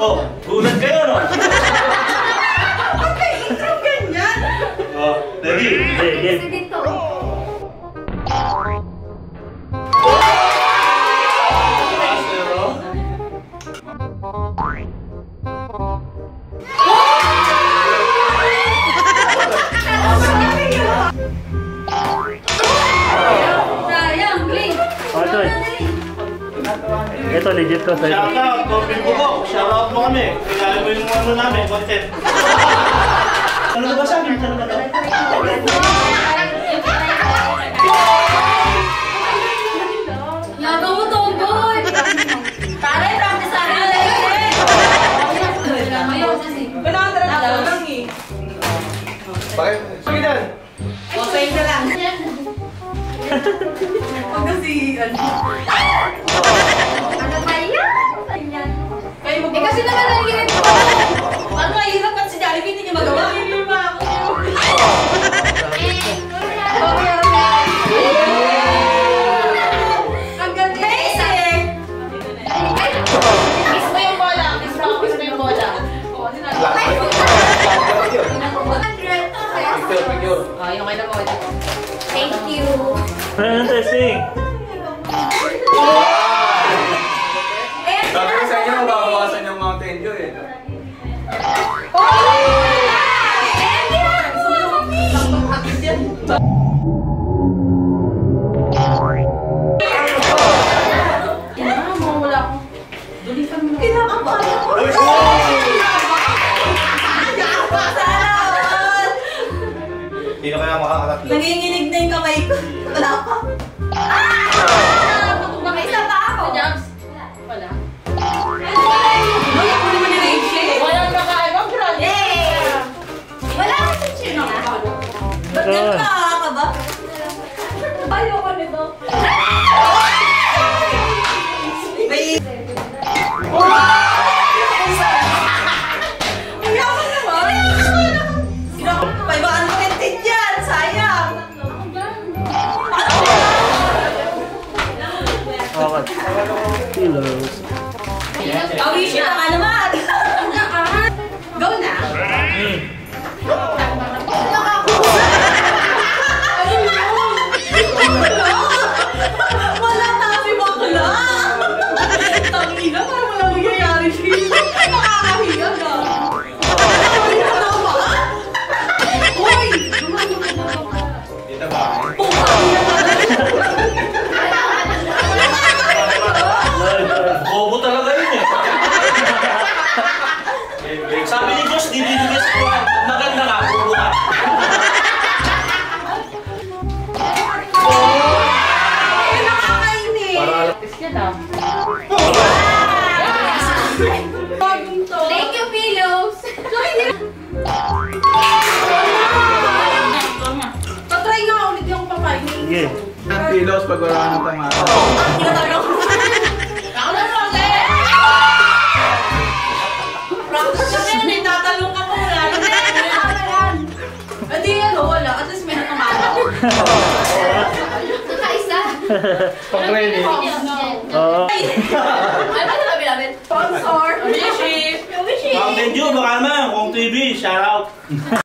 어, 돈은 빼어라. 근데 이런 게 있냐? 어, 내리, 네, 네. 나왔어요. Ito, legit to sa'yo. Shout out, Corbin Buko. Shout out mo kami. Kailangan mo yung ano namin, content. Ano ba sa akin? Ano ba? Yaga mo, tomboy. Taray, practice sa akin. Pinakatara na lang eh. Bakit? Sige dan. Okay na lang. Huwag kasi, ano. Ano Eh kasi naman nangyayari ko. Ano, hirap at si Jollibee hindi niya magawa. Ang ganda. Kiss mo yung bola. Kiss mo, kiss mo yung bola. Oh, Ah, yung kailan mo. Thank you. Ano makakalat? Nanginginig na yung kamay ko. Wala pa. May isa pa ako. Jobs? Wala. Wala ko! Wala. Ba't ganun ka? Ka ba? Ayoko nito. May... Okay. Kilos. Kawishi ka nga naman. Bagong to. Thank you, pillows. Tatry nga ulit yung papayin. Sige. Ang kilos pag wala nang tamara. Ako. Na lang eh. Practice ka yan eh. Tatalong ka pa wala. Hindi ano, wala. At least may natamala Pag-training. Oo. Ay, ba sabi namin? Sponsor. Wishi. Wishi. Mountain Dew, baka naman. Kung TV, shout out.